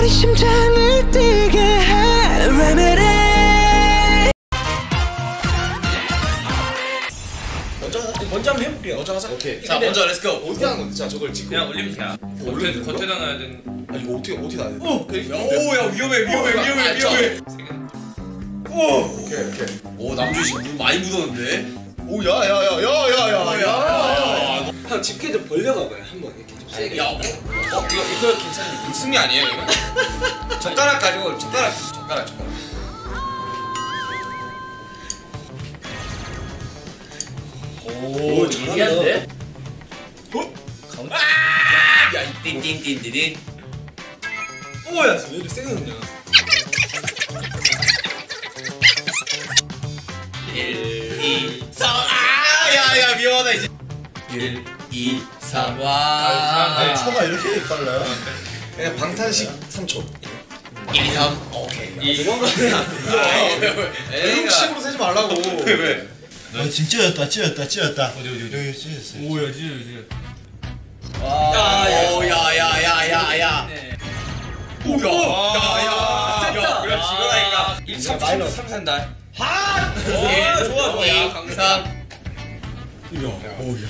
너리 심장을 뛰게 해 레미레 먼저 먼저 한번 해볼게요. 먼저 하자. 오케이. 자 먼저 렛츠고. 어떻게 하는 건데? 자 저걸 찍고. 그냥 올리면 돼요. 겉에? 겉에다 놔야 되는. 아 이거 어떻게 어떻게 나야 돼? 오야 위험해 위험해 어, 위험해 아, 위험해. 오케이 오케이. 오 남주 씨물 많이 묻었는데. 오 야 야 야 야 야야. 형 집게 좀 벌려가봐요. 한번 이렇게 좀 세게. 야, 어, 어, 이거 이거 괜찮은 승리 아니에요 이거? 젓가락 가지고 젓가락 젓가락 젓가락. 오 예리한데? 어? 아! 야, 띵띵띵띵띵. 오야 왜 이렇게 세게 넣냐? 1, 2, 3. 아, 야, 야, 미워하다 이제. 1, 2, 3. 와. 아, 네. 초가 이렇게 빨라요? 네. 그냥 방탄식 3초. 1, 3. 오케이. 이거는. 아, 욕심으로 아, 세지 말라고. 왜 왜? 아, 너 진짜였다, 찌였다, 찌였다. 어디 어디 어디 여기 찌였어. 오야 찌여 찌여. 와. 야야야야야. 오야. 야야. 됐다. 그렇지 그러니까. 1, 3, 3, 3, 3, 3, 3, 3, 3, 3, 3, 3, 3, 3, 3,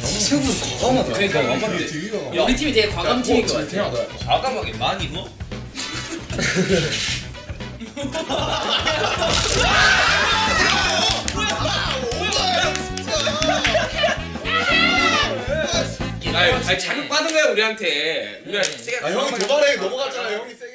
세구 과감하다. 그러니까 완전 야, 우리 팀이 되게 과감팀인 것 같아. 과감하게 많이 뭐? 아니 자극 받은 거야 우리한테. 우리가 세게 아 형이 도발에 넘어갔잖아 형이 세게.